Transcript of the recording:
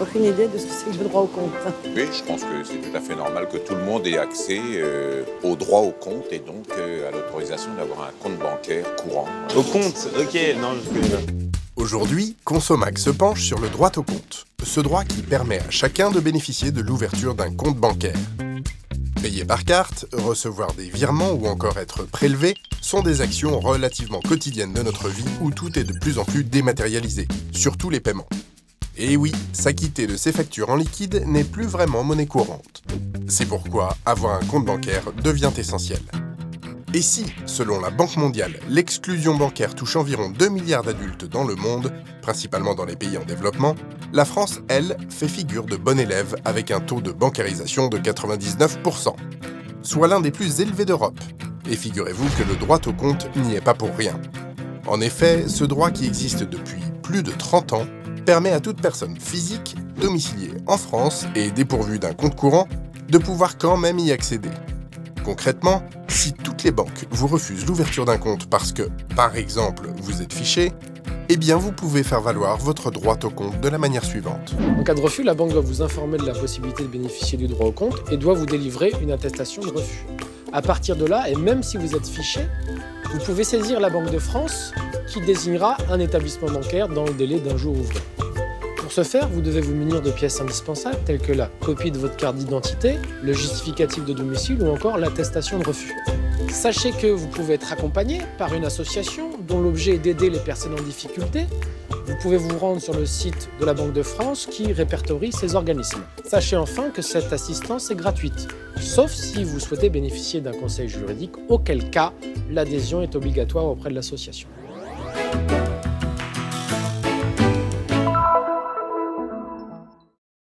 Aucune idée de ce que c'est que le droit au compte. Oui, je pense que c'est tout à fait normal que tout le monde ait accès euh, au droit au compte et donc euh, à l'autorisation d'avoir un compte bancaire courant. Au compte Ok, non, je connais pas. Aujourd'hui, Consomax se penche sur le droit au compte, ce droit qui permet à chacun de bénéficier de l'ouverture d'un compte bancaire. Payer par carte, recevoir des virements ou encore être prélevé sont des actions relativement quotidiennes de notre vie où tout est de plus en plus dématérialisé, surtout les paiements. Et oui, s'acquitter de ces factures en liquide n'est plus vraiment monnaie courante. C'est pourquoi avoir un compte bancaire devient essentiel. Et si, selon la Banque mondiale, l'exclusion bancaire touche environ 2 milliards d'adultes dans le monde, principalement dans les pays en développement, la France, elle, fait figure de bon élève avec un taux de bancarisation de 99%, soit l'un des plus élevés d'Europe. Et figurez-vous que le droit au compte n'y est pas pour rien. En effet, ce droit qui existe depuis plus de 30 ans permet à toute personne physique domiciliée en France et dépourvue d'un compte courant de pouvoir quand même y accéder. Concrètement, si toutes les banques vous refusent l'ouverture d'un compte parce que, par exemple, vous êtes fiché, eh bien vous pouvez faire valoir votre droit au compte de la manière suivante. En cas de refus, la banque doit vous informer de la possibilité de bénéficier du droit au compte et doit vous délivrer une attestation de refus. À partir de là, et même si vous êtes fiché, vous pouvez saisir la Banque de France qui désignera un établissement bancaire dans le délai d'un jour ouvré. Pour ce faire, vous devez vous munir de pièces indispensables telles que la copie de votre carte d'identité, le justificatif de domicile ou encore l'attestation de refus. Sachez que vous pouvez être accompagné par une association dont l'objet est d'aider les personnes en difficulté. Vous pouvez vous rendre sur le site de la Banque de France qui répertorie ces organismes. Sachez enfin que cette assistance est gratuite, sauf si vous souhaitez bénéficier d'un conseil juridique, auquel cas l'adhésion est obligatoire auprès de l'association.